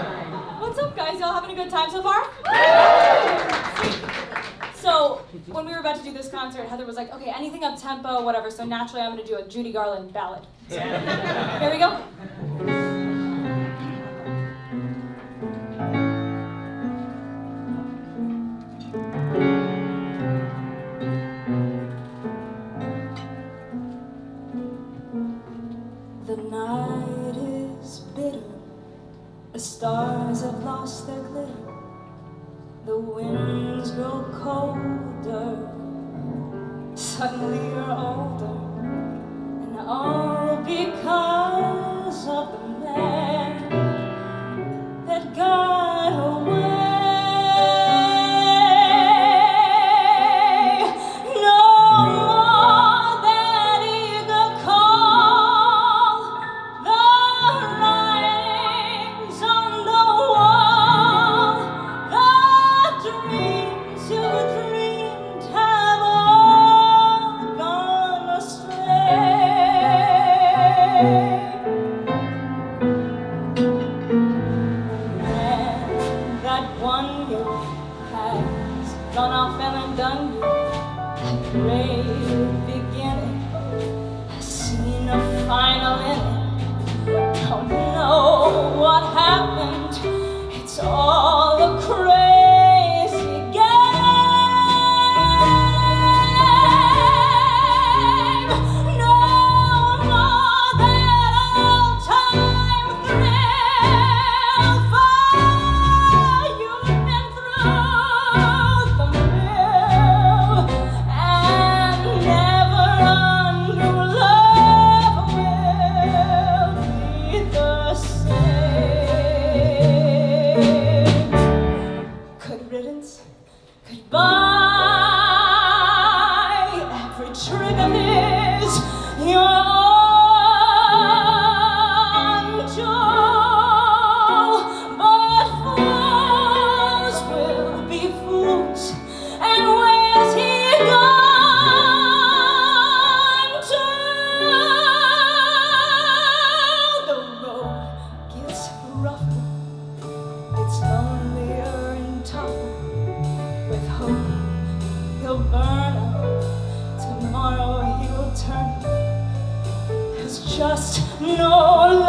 What's up, guys? Y'all having a good time so far? So, when we were about to do this concert, Heather was like, okay, anything up tempo, whatever. So, naturally, I'm going to do a Judy Garland ballad. So, here we go. The stars have lost their glitter, the winds grow colder, suddenly you're older, and undone you. That great beginning seen a final in it. Don't know what happened. It's all to? The road gets rougher. It's lonelier he'll burn. Tomorrow he will turn. There's just no